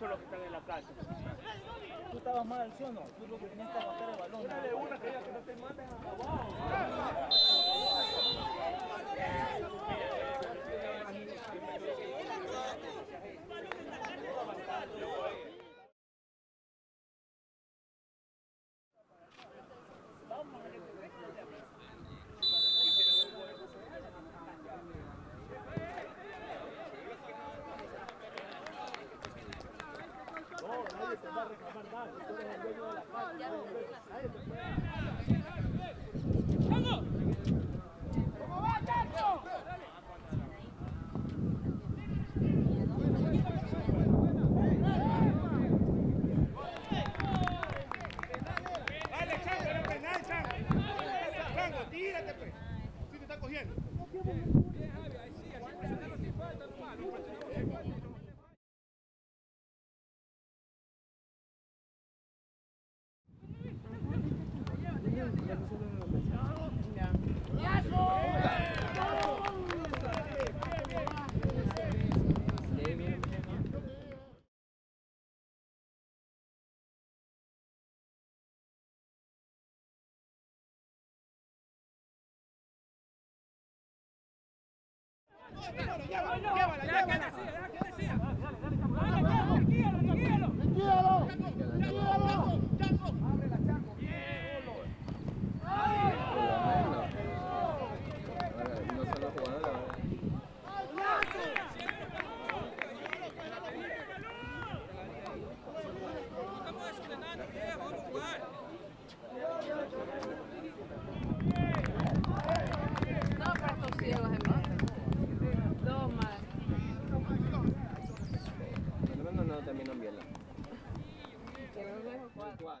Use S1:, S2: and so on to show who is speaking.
S1: muchachos los que están en la casa.
S2: Tú estabas mal, ¿sí o no? Tú lo que tenías que aguantar el balón.
S1: Dale una que ya que no te manden Thank you.
S3: No Vela.